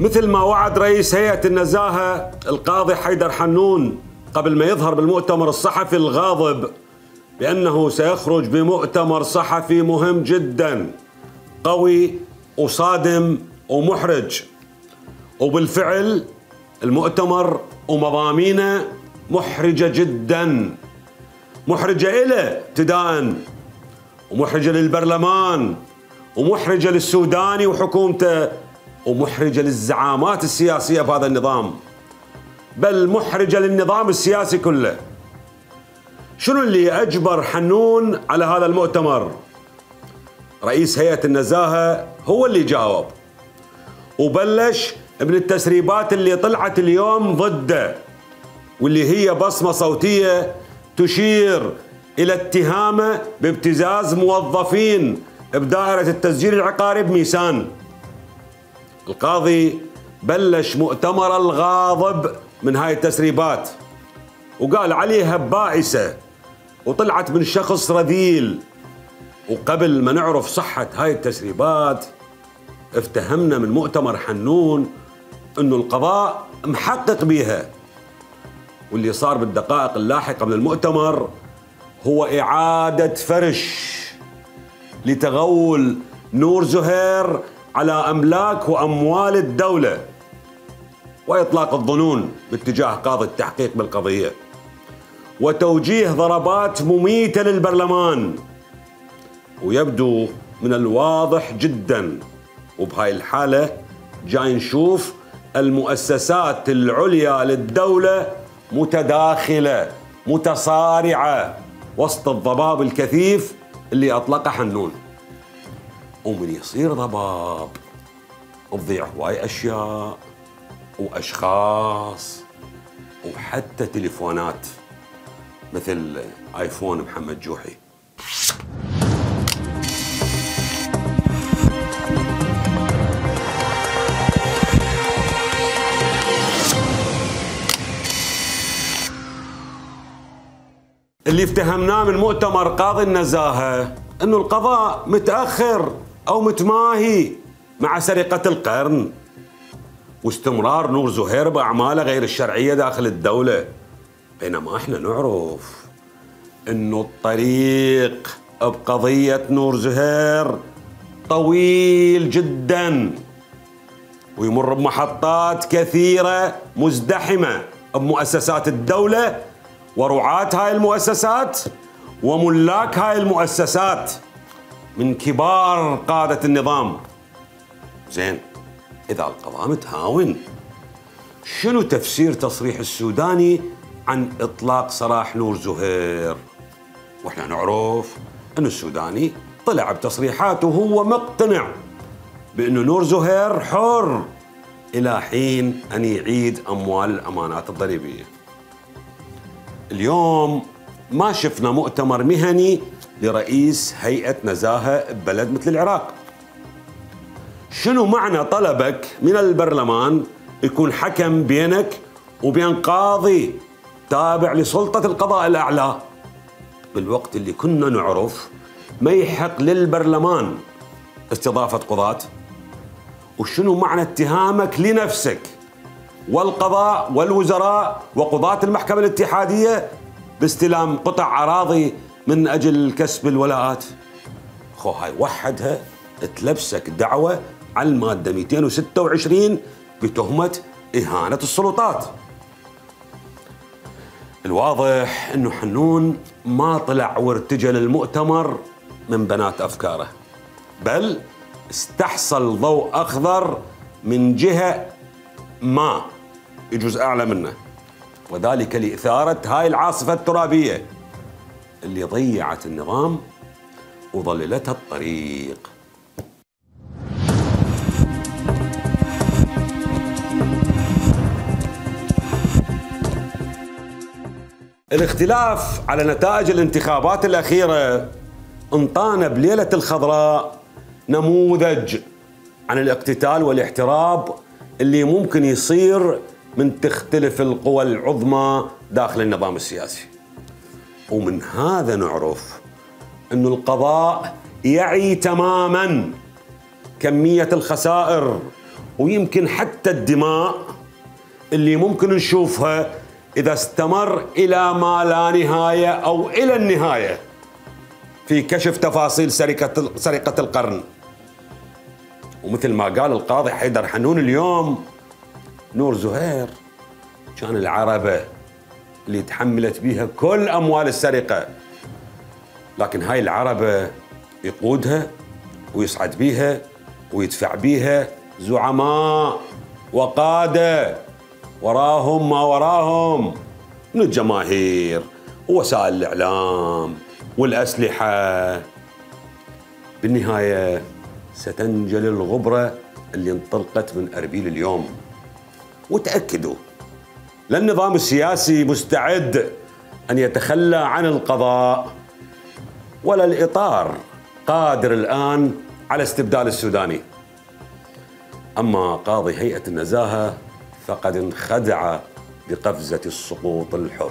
مثل ما وعد رئيس هيئة النزاهة القاضي حيدر حنون قبل ما يظهر بالمؤتمر الصحفي الغاضب بأنه سيخرج بمؤتمر صحفي مهم جدا قوي وصادم ومحرج. وبالفعل المؤتمر ومضامينه محرجة جدا. محرجة إله ابتداء ومحرجة للبرلمان ومحرجة للسوداني وحكومته. ومحرجة للزعامات السياسية بهذا النظام. بل محرجة للنظام السياسي كله. شنو اللي أجبر حنون على هذا المؤتمر؟ رئيس هيئة النزاهة هو اللي جاوب. وبلش من التسريبات اللي طلعت اليوم ضده واللي هي بصمة صوتية تشير إلى اتهامه بابتزاز موظفين بدائرة التسجيل العقاري بميسان. القاضي بلش مؤتمر الغاضب من هاي التسريبات. وقال عليها بائسة وطلعت من شخص رذيل. وقبل ما نعرف صحة هاي التسريبات افتهمنا من مؤتمر حنون إنه القضاء محقق بيها. واللي صار بالدقائق اللاحقة من المؤتمر هو إعادة فرش لتغول نور زهير على أملاك وأموال الدولة وإطلاق الظنون باتجاه قاضي التحقيق بالقضية. وتوجيه ضربات مميتة للبرلمان. ويبدو من الواضح جدا وبهاي الحالة جاي نشوف المؤسسات العليا للدولة متداخلة متصارعة وسط الضباب الكثيف اللي أطلقه حنون. ومن يصير ضباب تضيع هواي أشياء وأشخاص وحتى تليفونات مثل آيفون محمد جوحي. اللي افتهمناه من مؤتمر قاضي النزاهة أنه القضاء متأخر. أو متماهي مع سرقة القرن. واستمرار نور زهير بأعماله غير الشرعية داخل الدولة. بينما إحنا نعرف إنه الطريق بقضية نور زهير طويل جدا ويمر بمحطات كثيرة مزدحمة بمؤسسات الدولة ورعاة هاي المؤسسات وملاك هاي المؤسسات. من كبار قادة النظام. زين إذا القضاء متهاون شنو تفسير تصريح السوداني عن إطلاق سراح نور زهير؟ وإحنا نعرف أن السوداني طلع بتصريحاته وهو مقتنع بأنه نور زهير حر إلى حين أن يعيد أموال الأمانات الضريبية. اليوم ما شفنا مؤتمر مهني لرئيس هيئة نزاهة ببلد مثل العراق. شنو معنى طلبك من البرلمان يكون حكم بينك وبين قاضي تابع لسلطة القضاء الأعلى؟ بالوقت اللي كنا نعرف ما يحق للبرلمان استضافة قضاة. وشنو معنى اتهامك لنفسك والقضاء والوزراء وقضاة المحكمة الاتحادية باستلام قطع أراضي من أجل كسب الولاءات. خو هاي وحدها تلبسك دعوة على المادة 226 بتهمة إهانة السلطات. الواضح أنه حنون ما طلع وارتجل المؤتمر من بنات أفكاره بل استحصل ضوء أخضر من جهة ما يجوز أعلى منه وذلك لإثارة هاي العاصفة الترابية. اللي ضيعت النظام وظللتها الطريق. الاختلاف على نتائج الانتخابات الأخيرة انطانا بليلة الخضراء نموذج عن الاقتتال والاحتراب اللي ممكن يصير من تختلف القوى العظمى داخل النظام السياسي. ومن هذا نعرف أن القضاء يعي تماما كمية الخسائر ويمكن حتى الدماء اللي ممكن نشوفها إذا استمر إلى ما لا نهاية أو إلى النهاية في كشف تفاصيل سرقة سرقة القرن. ومثل ما قال القاضي حيدر حنون اليوم نور زهير كان العربة اللي تحملت بها كل أموال السرقة. لكن هاي العربة يقودها ويصعد بيها ويدفع بيها زعماء وقادة. وراهم ما وراهم. من الجماهير ووسائل الإعلام والأسلحة. بالنهاية ستنجلي الغبرة اللي انطلقت من أربيل اليوم. وتأكدوا لا النظام السياسي مستعد أن يتخلى عن القضاء ولا الإطار قادر الآن على استبدال السوداني. أما قاضي هيئة النزاهة فقد انخدع بقفزة السقوط الحر.